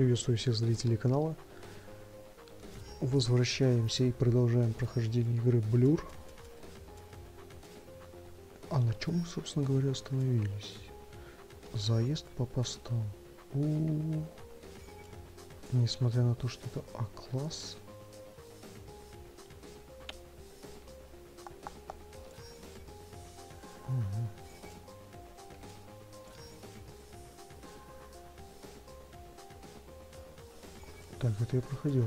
Приветствую всех зрителей канала. Возвращаемся и продолжаем прохождение игры Blur. А на чем мы, собственно говоря, остановились? Заезд по постам. У -у -у. Несмотря на то, что это А-класс. Угу. Так, это я проходил.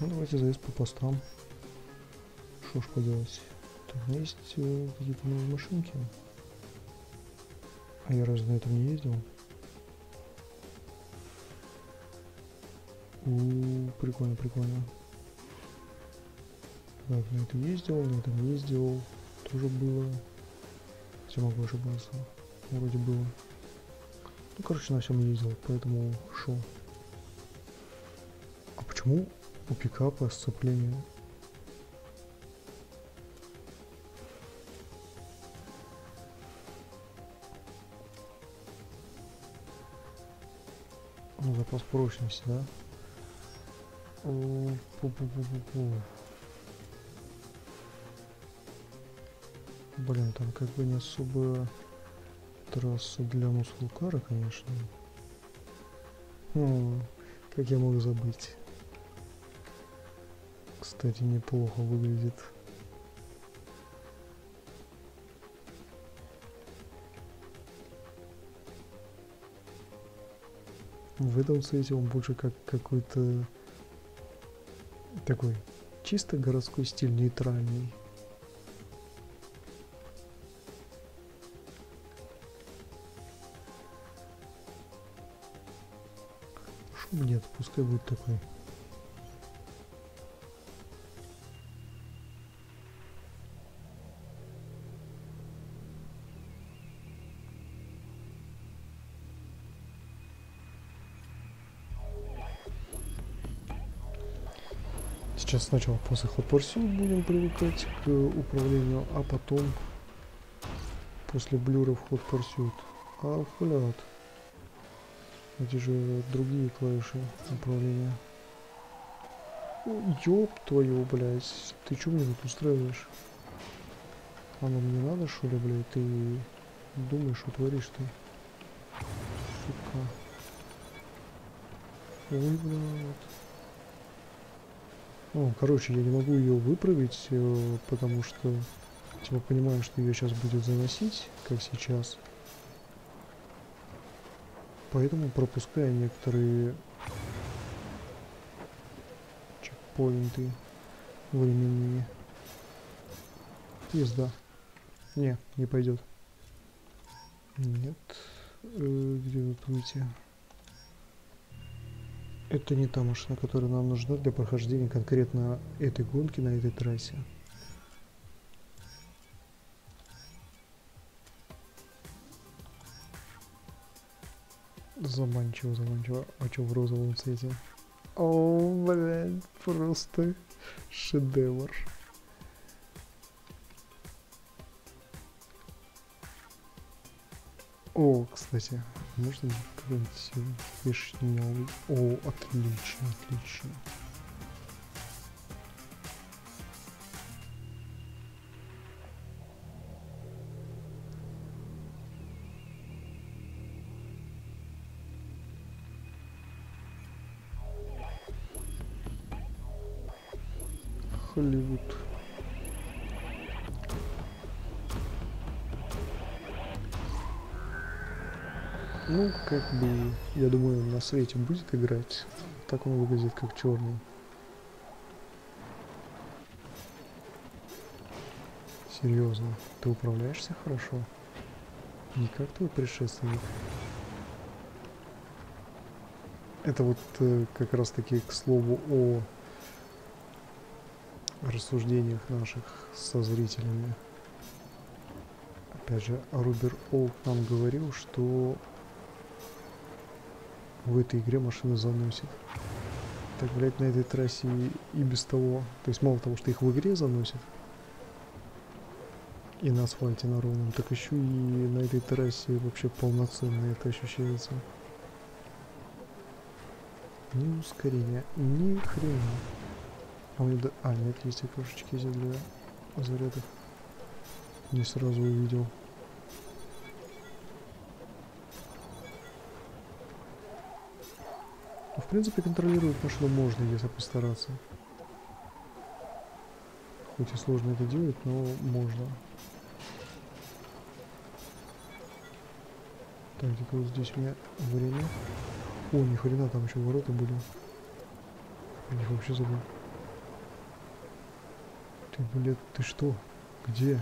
Ну, давайте заезд по постам. Что ж поделать. Меня есть э, какие-то новые машинки. А я разве на этом не ездил? У, -у, -у прикольно, прикольно. Так, на этом ездил, на этом ездил. Тоже было. Хотя могу ошибаться. Вроде было. Ну, короче, на всем ездил, поэтому шо. А почему у пикапа сцепление? Ну, запас прочности, да? Пу -пу -пу -пу -пу. Блин, там как бы не особо трасса для мускулкара, конечно. О, как я мог забыть. Кстати, неплохо выглядит. В этом цвете он больше как какой-то такой чисто городской стиль, нейтральный. Нет, пускай будет такой. Сейчас сначала после Hot будем привыкать к управлению, а потом после блюра в Hot Pursuit. А, блядь. Эти же другие клавиши управления. Ёб твою, блядь. Ты чё мне тут устраиваешь? Оно мне надо, что ли, блядь? Ты думаешь, что творишь ты? Сука. Ой, блядь. Ну, короче, я не могу ее выправить, э, потому что типа понимаю, что ее сейчас будет заносить, как сейчас. Поэтому пропускаю некоторые чекпоинты временные. Езда. Не, не пойдет. Нет. Э, где тут выйти? Это не та машина, которая нам нужна для прохождения конкретно этой гонки на этой трассе. Заманчиво, заманчиво. А что в розовом цвете? О, блядь, просто шедевр. О, кстати, можно какой-нибудь вишневый? О, отлично, отлично. Холливуд. Ну, как бы, я думаю, на свете будет играть. Так он выглядит как черный. Серьезно, ты управляешься хорошо? Не как твой предшественник. Это вот э, как раз таки к слову о рассуждениях наших со зрителями. Опять же, Рубер Олк нам говорил, что в этой игре машины заносит. Так, блядь, на этой трассе и, и без того, то есть мало того, что их в игре заносит, и на асфальте на ровном, так еще и на этой трассе вообще полноценно это ощущается. Ни ускорения, ни хрена. А, мне да... а нет, есть окошечки здесь для зарядов. Не сразу увидел. Ну, в принципе, контролировать машину можно, если постараться. Хоть и сложно это делать, но можно. Так, где-то вот здесь у меня время. О, ни хрена, там еще ворота были. Я их вообще забыл. Блядь, ты что? Где?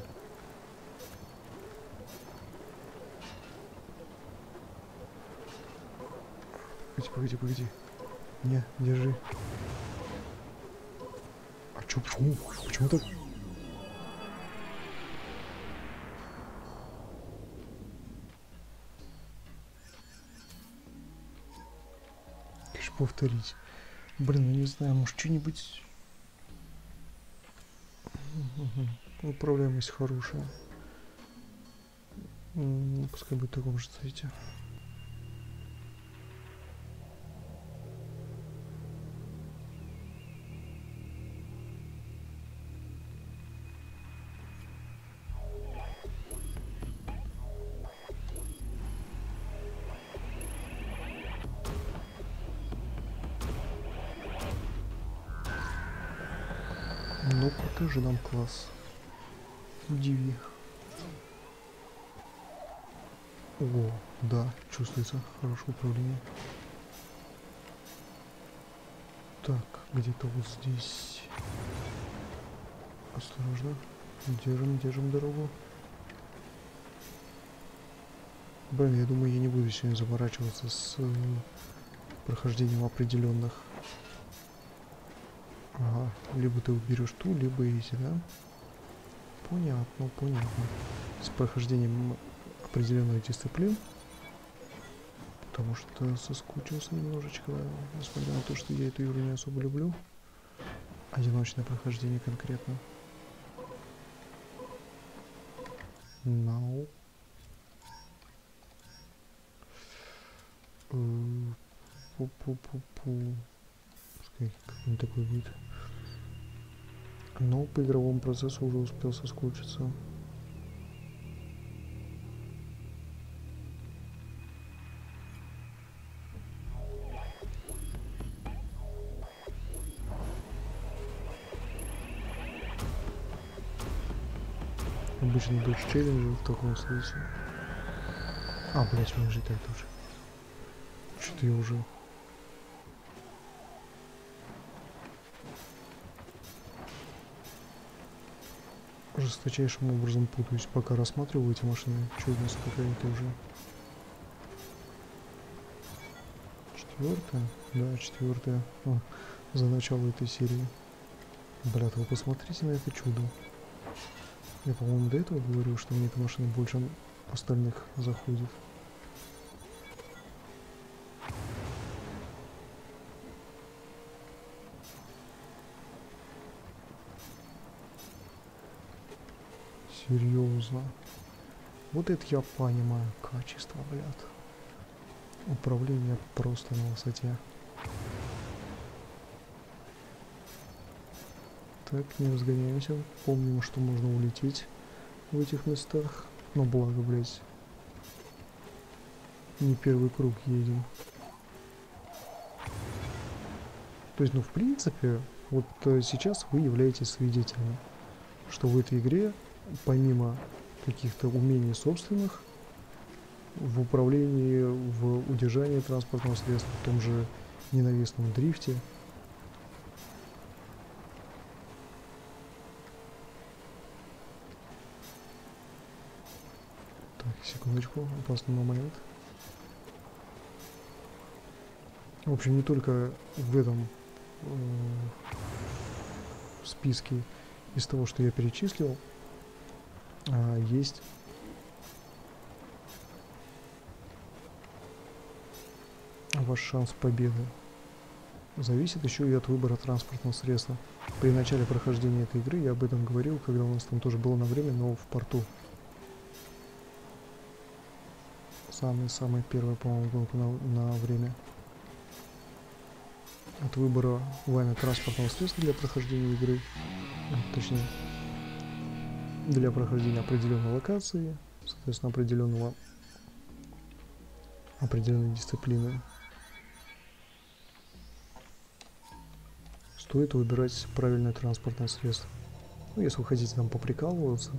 Погоди, погоди, погоди. Не, держи. А чё, почему? Почему так? Повторить. Блин, ну не знаю, может что-нибудь... Управляемость хорошая. Пускай будет в таком же цвете. Ну, покажи нам класс. Диви. О, да, чувствуется хорошее управление. Так, где-то вот здесь. Осторожно. Держим, держим дорогу. Блин, я думаю, я не буду сегодня заморачиваться с э, прохождением определенных Ага, либо ты уберешь ту, либо эти, да? Понятно, понятно. С прохождением определенных дисциплин. Потому что соскучился немножечко, несмотря на то, что я эту игру не особо люблю. Одиночное прохождение конкретно. Now. Пу-пу-пу-пу. Пускай какой-нибудь такой вид. Но по игровому процессу уже успел соскучиться. Обычно дочь челленджа в таком случае. А, блять, мне же так тоже. Что-то я уже жесточайшим образом путаюсь, пока рассматриваю эти машины. Нас какая-то уже? Четвертая? Да, четвертая. О, за начало этой серии. Блядь, вы посмотрите на это чудо. Я, по-моему, до этого говорил, что мне эта машина больше остальных заходит. Серьезно. Вот это я понимаю. Качество, блядь. Управление просто на высоте. Так, не разгоняемся. Помним, что можно улететь в этих местах. Но благо, блядь. Не первый круг едем. То есть, ну, в принципе, вот э, сейчас вы являетесь свидетелем, что в этой игре помимо каких-то умений собственных в управлении, в удержании транспортного средства, в том же ненавистном дрифте. Так, секундочку, опасный момент. В общем, не только в этом э, списке из того, что я перечислил, а, есть ваш шанс победы. зависит еще и от выбора транспортного средства. При начале прохождения этой игры я об этом говорил, когда у нас там тоже было на время, но в порту. Самая-самая первая, по-моему, гонка на, на время. От выбора вами транспортного средства для прохождения игры, точнее, для прохождения определенной локации, соответственно, определенного определенной дисциплины. Стоит выбирать правильное транспортное средство. Ну, если вы хотите там поприкалываться,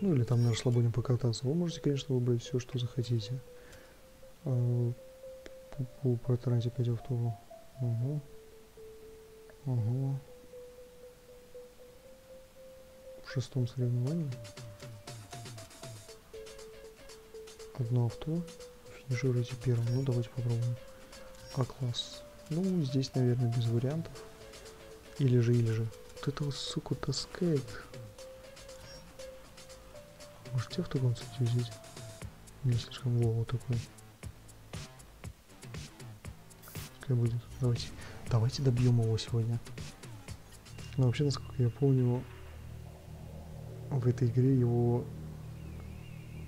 ну или там на расслабоне покататься, вы можете, конечно, выбрать все, что захотите. А, по протаранте 5 автобус. Угу. Угу. Шестом соревновании. Одно авто. Финишируйте первым. Ну, давайте попробуем. А-класс. Ну, здесь, наверное, без вариантов. Или же, или же. Вот этого, сука, таскает. Можете автогон, кстати, взять? Не слишком голову такой. Как будет. Давайте. Давайте добьем его сегодня. Но вообще, насколько я помню, в этой игре его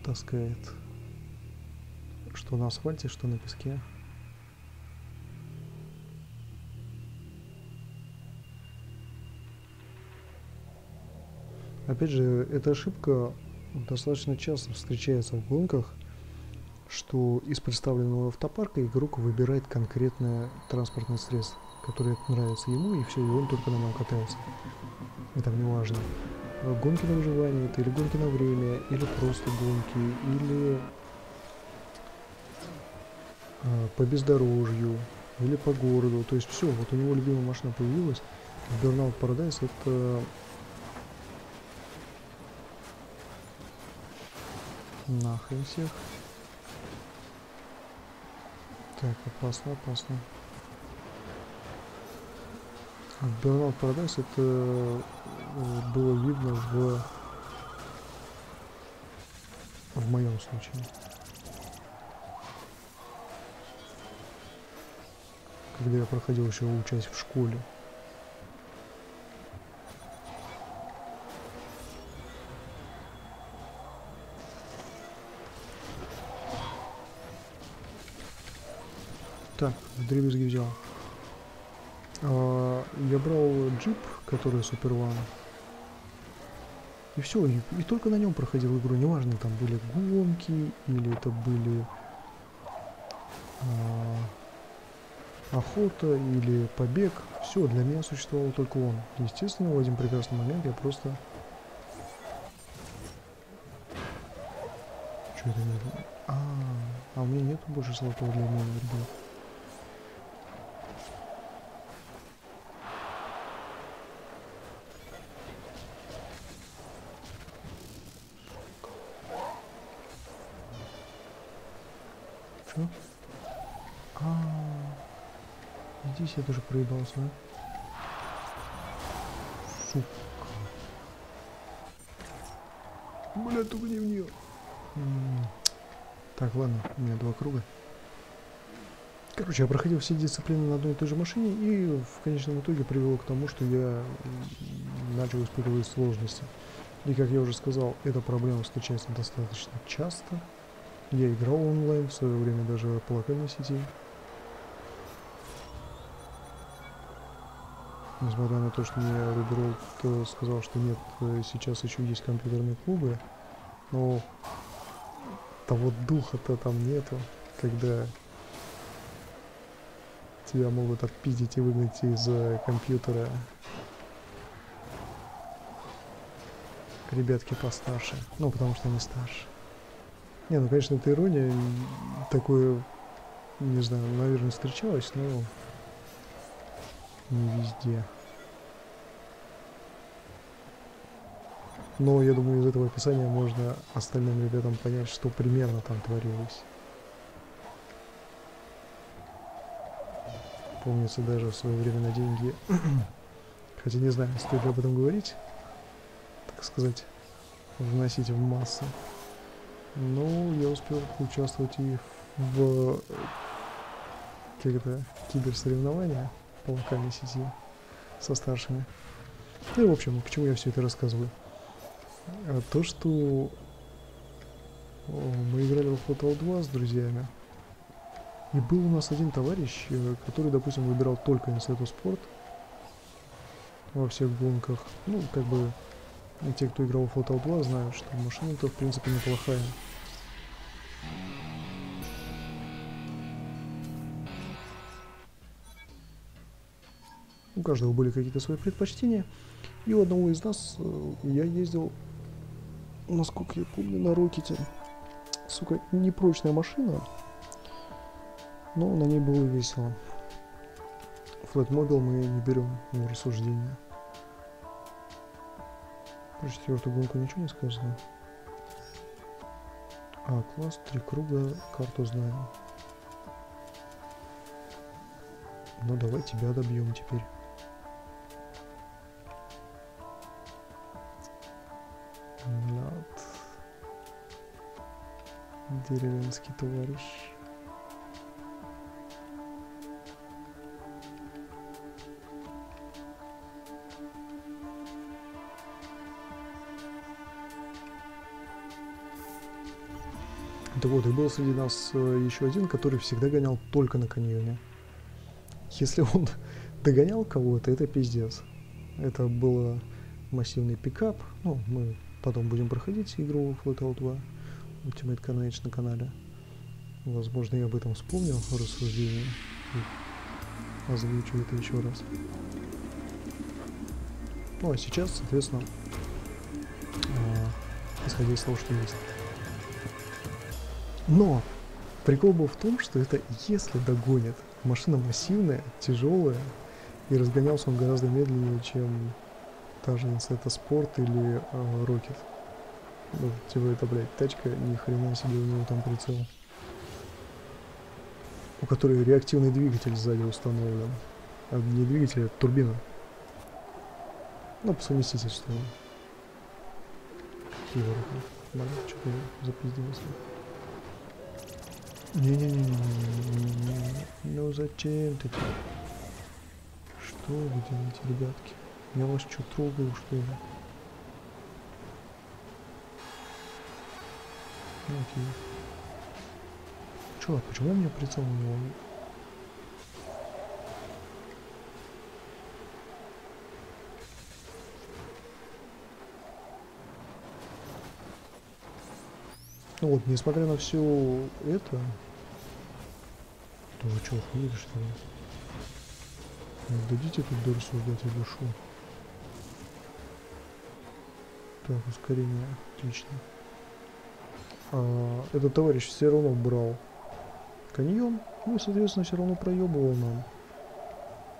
таскает что на асфальте, что на песке. Опять же, эта ошибка достаточно часто встречается в гонках, что из представленного автопарка игрок выбирает конкретное транспортное средство, которое нравится ему, и все, и он только на нем катается. Это не важно. Гонки на выживание это или гонки на время, или просто гонки, или э, по бездорожью, или по городу. То есть все, вот у него любимая машина появилась. Burnout Paradise это Нахрен всех. Так, опасно, опасно. Burnout Paradise это э, было видно в в моем случае. Когда я проходил еще участь в школе. Так, в дребезги взял. А, я брал джип, который Супер Ван. И все, и, и только на нем проходил игру. Неважно, там были гонки, или это были а, охота, или побег. Все, для меня существовал только он. Естественно, в один прекрасный момент я просто... Что это? А, а у меня нет больше золотого для меня, ребят. Здесь я тоже проебался, да? Сука. Бля, только не в нее. Так, ладно, у меня два круга. Короче, я проходил все дисциплины на одной и той же машине, и в конечном итоге привело к тому, что я начал испытывать сложности. И как я уже сказал, эта проблема встречается достаточно часто. Я играл онлайн в свое время даже по локальной сети. Несмотря на то, что мне Руберолд сказал, что нет, э, сейчас еще есть компьютерные клубы, но того духа-то там нету, когда тебя могут отпиздить и выгнать из компьютера ребятки постарше. Ну, потому что они старше. Не, ну, конечно, это ирония. Такое, не знаю, наверное, встречалось, но не везде. Но я думаю, из этого описания можно остальным ребятам понять, что примерно там творилось. Помнится даже в свое время на деньги. Хотя не знаю, стоит ли об этом говорить, так сказать, вносить в массы. Ну, я успел участвовать и в как это, киберсоревнования по локальной сети со старшими. Ну и в общем, к чему я все это рассказываю? А то, что о, мы играли в Fatal 2 с друзьями, и был у нас один товарищ, э, который, допустим, выбирал только Инсету Спорт во всех гонках. Ну, как бы, те, кто играл в Fatal 2, знают, что машина-то, в принципе, неплохая. У каждого были какие-то свои предпочтения. И у одного из нас э, я ездил, насколько я помню, на Рокете. Сука, непрочная машина, но на ней было весело. Флетмобил мы не берем в рассуждение. Про четвертую гонку ничего не сказано. А, класс, три круга, карту знаем. Ну давай тебя добьем теперь. Деревенский товарищ. Так вот, и был среди нас э, еще один, который всегда гонял только на каньоне. Если он догонял кого-то, это пиздец. Это был массивный пикап. Ну, мы потом будем проходить игру Flatout 2. Ultimate Carnage на канале. Возможно, я об этом вспомнил в рассуждении и озвучу это еще раз. Ну а сейчас, соответственно, э, исходя из того, что есть. Но прикол был в том, что это если догонит. Машина массивная, тяжелая, и разгонялся он гораздо медленнее, чем та же Инсета Спорт или э, Rocket. Ну, типа это, блядь, тачка, ни хрена себе у него там прицел. У которой реактивный двигатель сзади установлен. А не двигатель, а турбина. Ну, по совместительству. Киворка. Ладно, что-то запиздился. Не-не-не-не-не-не-не. Ну зачем ты? Что вы делаете, ребятки? Я вас что, трогаю, что ли? Ну, окей. Чё, почему у меня прицел не ловит? Ну вот, несмотря на все это, то вы что, охуели что ли? Ну, дадите тут дорассуждать или шо? Так, ускорение, отлично а, этот товарищ все равно брал каньон, ну и, соответственно, все равно проебывал нам.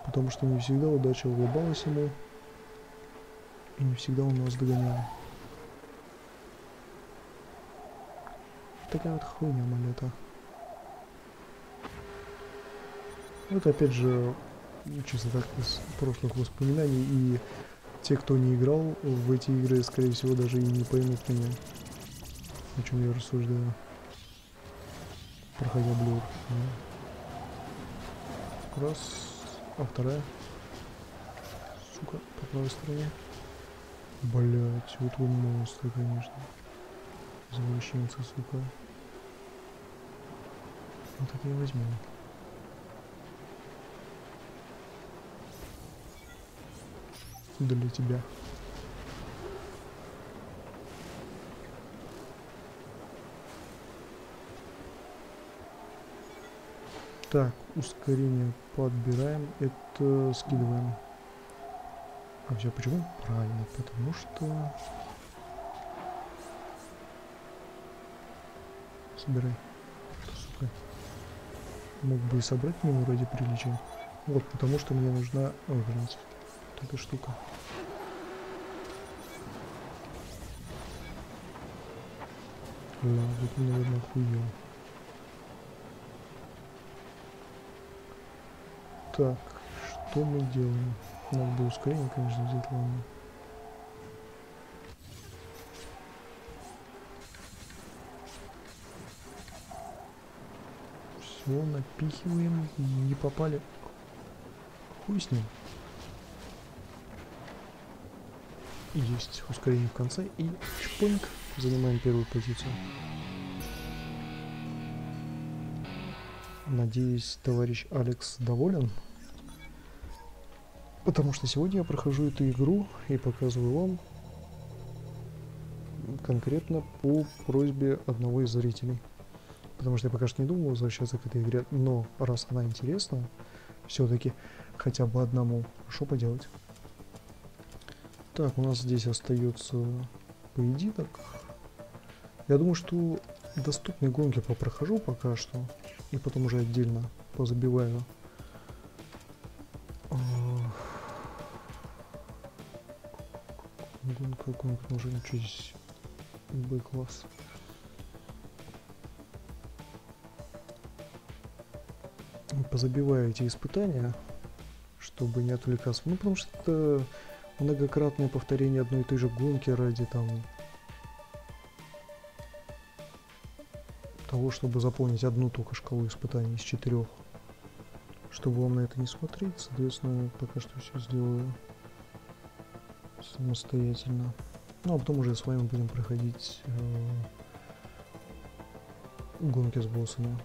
Потому что не всегда удача улыбалась ему, и не всегда он нас догонял. Такая вот хуйня монета. Это опять же, чисто так из прошлых воспоминаний, и те, кто не играл в эти игры, скорее всего, даже и не поймут меня о чем я рассуждаю, проходя блюр. Раз, а вторая, сука, по правой стороне. Блять, вот вы монстр, конечно. Извращенцы, сука. Вот это я возьму. Для тебя. Так, ускорение подбираем, это скидываем. А все почему? Правильно, потому что... Собирай. Сука. Мог бы и собрать мимо ради приличия. Вот, потому что мне нужна... О, блядь. Вот эта штука. Да, вот, наверное, хуёво. Так, что мы делаем? Надо бы ускорение, конечно, взять, ладно. О, напихиваем. Не попали. Хуй с ним. Есть ускорение в конце и чпоньк. Занимаем первую позицию. Надеюсь, товарищ Алекс доволен. Потому что сегодня я прохожу эту игру и показываю вам конкретно по просьбе одного из зрителей. Потому что я пока что не думал возвращаться к этой игре, но раз она интересна, все-таки хотя бы одному, что поделать. Так, у нас здесь остается поединок. Я думаю, что доступные гонки попрохожу пока что. И потом уже отдельно позабиваю. Уже ничего здесь. Б-класс. Позабиваю эти испытания, чтобы не отвлекаться. Ну, потому что это многократное повторение одной и той же гонки ради там того, чтобы заполнить одну только шкалу испытаний из четырех. Чтобы вам на это не смотреть, соответственно, пока что все сделаю самостоятельно. Ну а потом уже с вами будем проходить э, гонки с боссами.